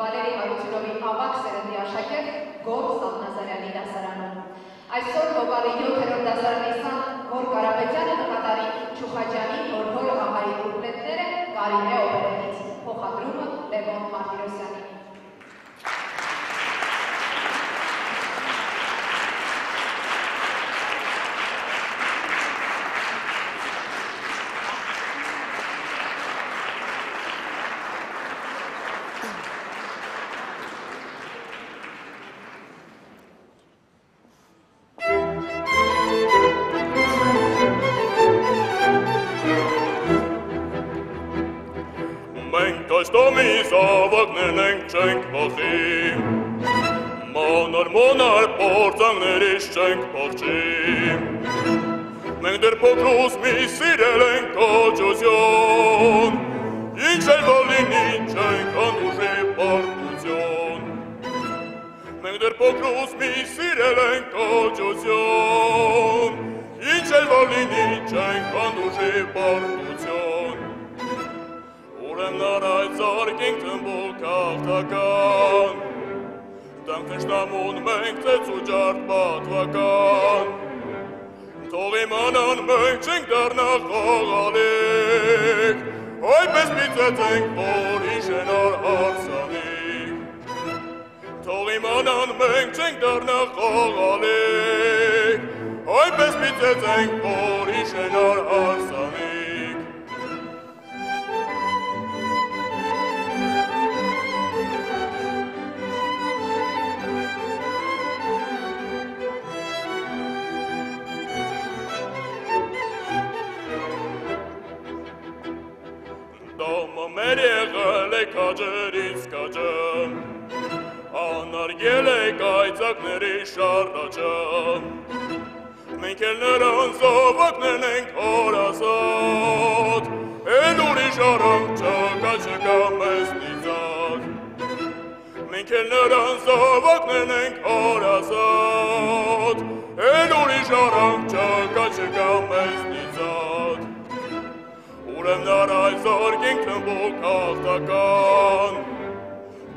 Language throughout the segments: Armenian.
Վալերի Հարությունովի ավակ սերնդի աշակերտ Գոր Սաղնազարյանի դասարանում։ Այսօր հոբալի 7-րդ դասարանի սան Գոր Կարապետյանը կկատարի Չուխաջյանի Հորհոր աղայի կուպլետները Կարինե օպերետից, փոխադրումը Լևոն Մարտիրոսյանի։ Մենք այս տոմի զավակներն ենք չենք փոխի Մանար մանար փորձաններից չենք փոխի Մենք դեռ փոքրուց մի սիրել ենք կոջություն Ինչ էլ որ լինի չենք անուժի պարտություն Մենք դեռ փոքրուց մի սիրել ենք կոջություն Ինչ էլ որ լինի չենք անուժի պարտություն Ուրեմն առայց արգենք թմբուլ կաղթական, Տանք թշնամուն մենք ծեց ու ջարդ պատվական, Թող իմանան մենք չենք դարնա խողալիք, Այպես պիծեցենք, որ իշենար հարսանիք, Թող իմանան մենք չենք դարնա խողալիք, Այպես պիծեցենք, որ իշենար հարսանիք, Դոմը մեր եղել է կաջերից կաջը, Անարգել է կայծակների շարդաճը, Մենք էլ նրան զովակներն ենք հորասոտ, Էլ ուրիշ առանք չկա չկա մեզ նիզակ, Մենք էլ նրան զովակներն ենք հորասոտ, Էլ ուրիշ առանք չկա Ուրեմ նարայ զորգինք թմբուկ հաղթական,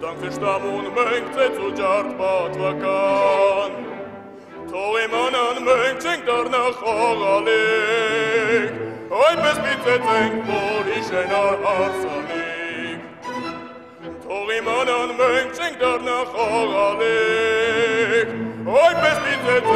Տանք թշտամուն մենք ծեց ու ջարդ պատվական, Թող իմանան մենք չենք դարնա խողալիք, Այպես պիծեցենք, որ իշենար հարսանիք, Թող իմանան մենք չենք դարնա խողալիք, Այպես պիծեցենք,